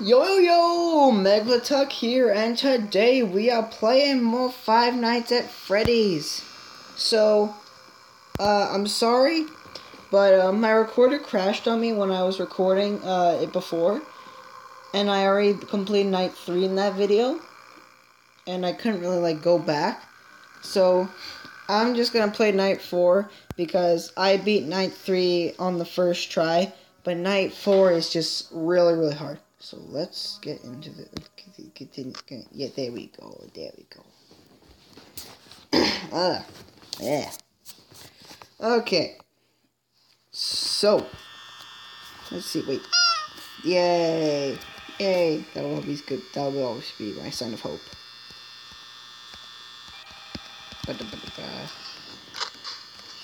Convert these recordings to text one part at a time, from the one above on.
Yo yo yo, Megatuck here, and today we are playing more Five Nights at Freddy's. So, uh, I'm sorry, but uh, my recorder crashed on me when I was recording uh, it before, and I already completed night three in that video, and I couldn't really like go back. So, I'm just gonna play night four because I beat night three on the first try, but night four is just really really hard. So let's get into the continue. Yeah, there we go. There we go. ah, yeah. Okay. So let's see. Wait. Yay! Yay! That will always good. That will always be my sign of hope.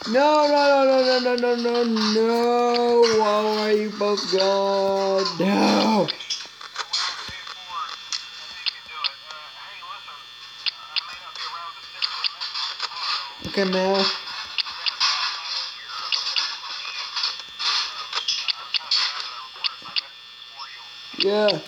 No, no, no, no, no, no, no, no, no. Why are you both gone? No. Okay, man. Yeah.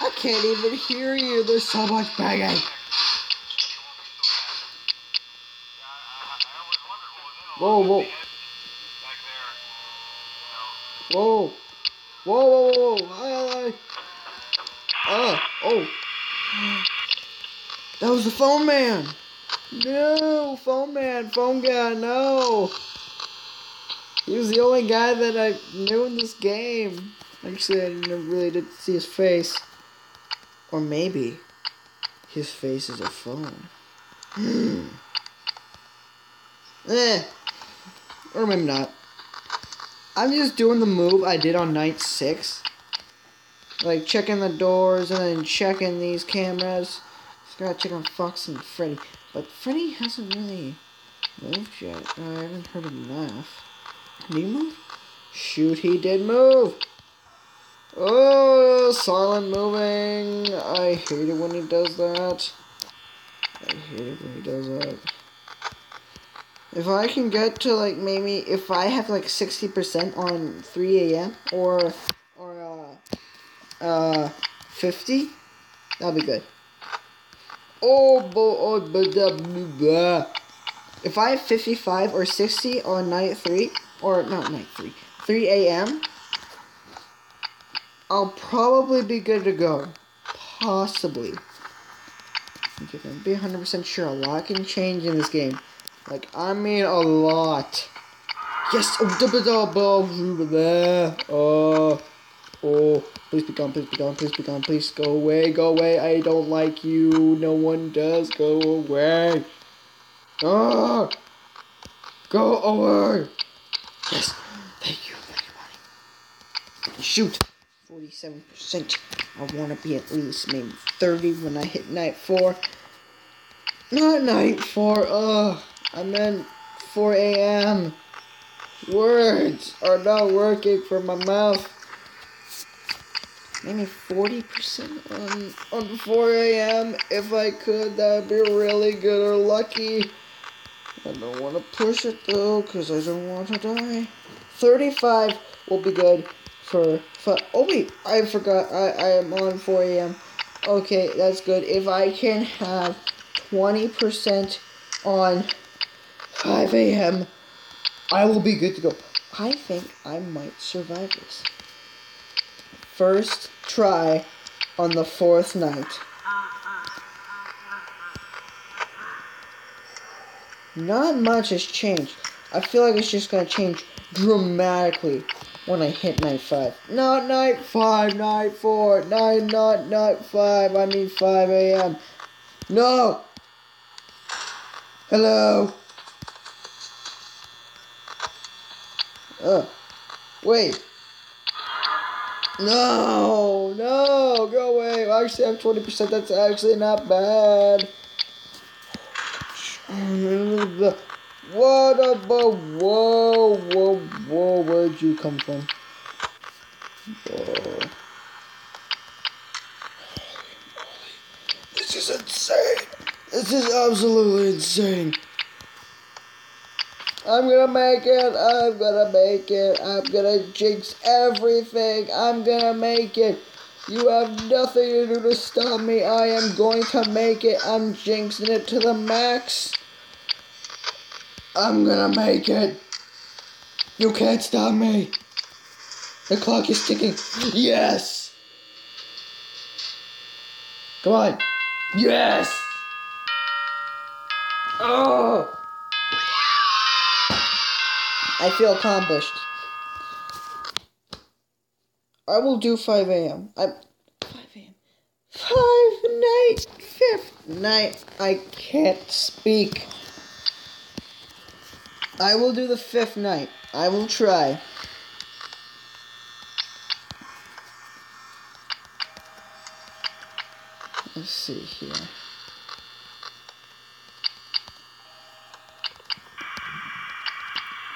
I can't even hear you. There's so much banging. Whoa, whoa. Whoa. Whoa, whoa, whoa. Hi, hi. Uh, oh. That was the phone man. No, phone man, phone guy, no. He was the only guy that I knew in this game. Actually, I really did see his face. Or maybe his face is a phone. eh. Or maybe not. I'm just doing the move I did on night six. Like checking the doors and then checking these cameras. Just gotta check on Fox and Freddy. But Freddy hasn't really moved yet. I haven't heard laugh. Did he move? Shoot, he did move! Oh, silent moving. I hate it when he does that. I hate it when he does that. If I can get to like maybe if I have like 60% on 3 a.m. or or uh uh 50, that'll be good. Oh, bo oh, if I have 55 or 60 on night 3 or not night 3, 3 a.m. I'll probably be good to go. Possibly. I'm be 100% sure a lot can change in this game. Like, I mean a lot. Yes! Oh, double double there. Oh, oh, please be gone, please be gone, please be gone, please go away, go away. I don't like you. No one does. Go away. Ah! Go away. Yes. Thank you. Thank you, money. Shoot. 47%. I want to be at least maybe 30 when I hit night 4. Not night 4. Ugh. I meant 4 a.m. Words are not working for my mouth. Maybe 40% on, on 4 a.m. If I could, that'd be really good or lucky. I don't want to push it though, because I don't want to die. 35 will be good for, for oh wait, I forgot, I, I am on 4 a.m. Okay, that's good. If I can have 20% on 5 a.m., I will be good to go. I think I might survive this. First try on the fourth night. Not much has changed. I feel like it's just going to change dramatically when I hit night 5. Not night 5, night 4, night, not night 5, I mean 5 a.m. No! Hello? Uh, wait. No, no, go away. Actually, I actually have 20%. That's actually not bad. What about, whoa, whoa, whoa, where'd you come from? Whoa. This is insane. This is absolutely insane. I'm gonna make it. I'm gonna make it. I'm gonna jinx everything. I'm gonna make it. You have nothing to do to stop me. I am going to make it. I'm jinxing it to the max. I'm gonna make it. You can't stop me. The clock is ticking. Yes! Come on. Yes! Oh! I feel accomplished. I will do 5 a.m. I 5 a.m. 5 night, 5th night. I can't speak. I will do the 5th night. I will try. Let's see here.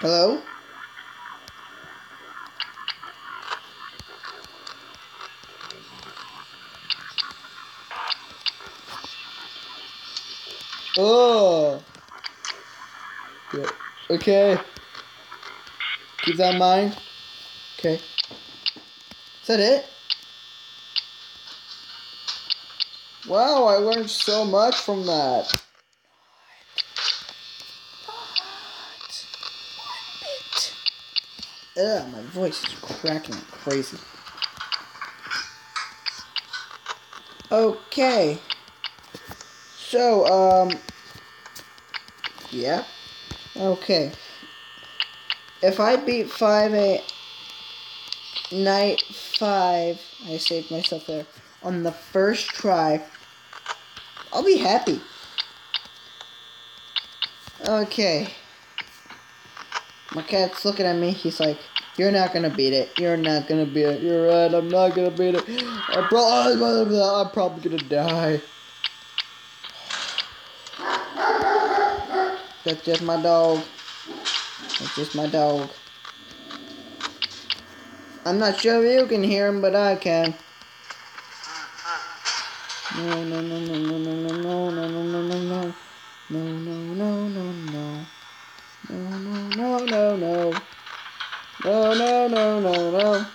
Hello? Oh. Okay. Keep that in mind. Okay. Is that it? Wow, I learned so much from that. What? Bit. Ugh, my voice is cracking like crazy. Okay. So, um, yeah. Okay. If I beat 5 a night 5, I saved myself there, on the first try, I'll be happy. Okay. My cat's looking at me. He's like, You're not gonna beat it. You're not gonna beat it. You're right. I'm not gonna beat it. I'm, pro- I'm probably gonna die. That's just my dog. That's just my dog. I'm not sure if you can hear him, but I can. No, no, no, no, no, no, no, no, no, no, no, no. No, no, no, no, no. No, no, no, no, no. No, no, no, no, no.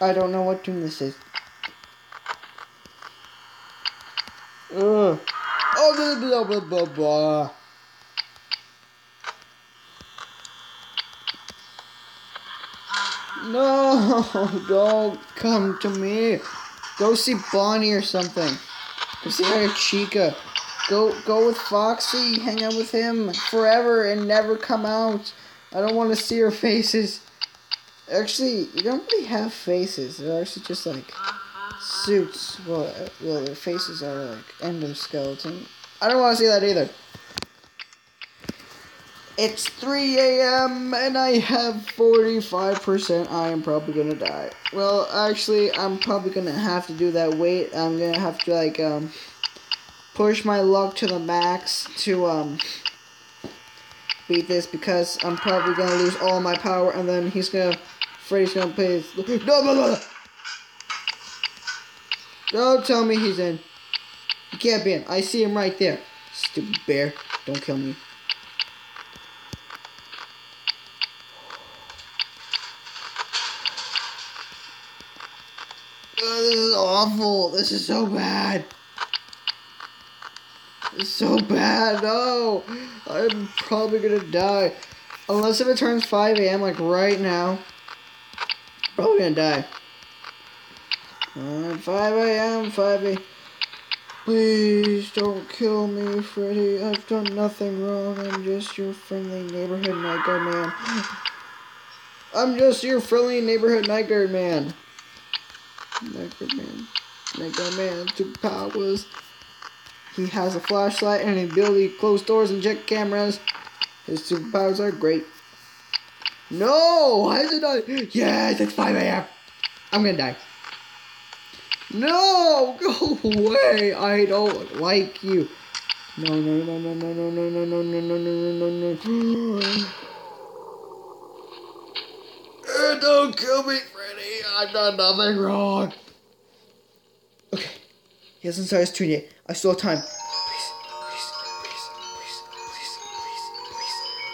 I don't know what tune this is. Ugh. Oh, blah, blah, blah, blah. No, don't come to me. Go see Bonnie or something. Go see her Chica. Go go with Foxy, hang out with him forever and never come out. I don't want to see your faces. Actually, you don't really have faces. They're actually just like suits. Well, well, their faces are like endoskeleton. I don't want to see that either. It's 3 a.m. and I have 45%. I am probably gonna die. Well, actually, I'm probably gonna have to do that weight. I'm gonna have to, like, um, push my luck to the max to, um, beat this because I'm probably gonna lose all my power and then he's gonna, Freddy's gonna play his, no, no, no, no. Don't tell me he's in. He can't be in. I see him right there. Stupid bear. Don't kill me. Oh, this is awful. This is so bad. It's so bad. No. I'm probably gonna die. Unless if it turns 5 a.m. like right now. Probably gonna die. Uh, 5 a.m. 5 a.m. Please don't kill me, Freddy. I've done nothing wrong. I'm just your friendly neighborhood night guard man. I'm just your friendly neighborhood night guard man. Night guard man. Night guard man. Two powers. He has a flashlight and an ability to close doors and check cameras. His superpowers are great. No! Why is it not? Yes, it's 5 a.m. I'm gonna die. No! Go away! I don't like you. No, no, no, no, no, no, no, no, no, no, no, no, no, no, no. Don't kill me, Freddy. I've done nothing wrong. Okay. He hasn't started his tune yet. I still have time.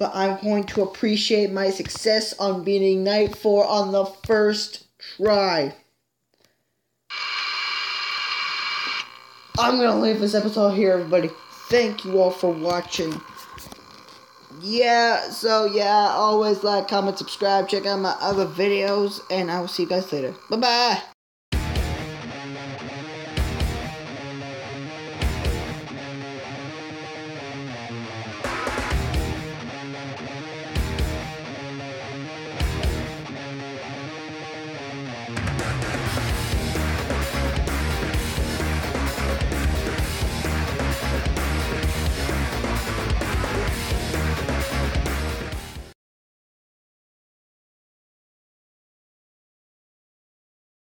but I'm going to appreciate my success on beating Night 4 on the first try. I'm going to leave this episode here, everybody. Thank you all for watching. Yeah, so yeah, always like, comment, subscribe, check out my other videos, and I will see you guys later. Bye-bye.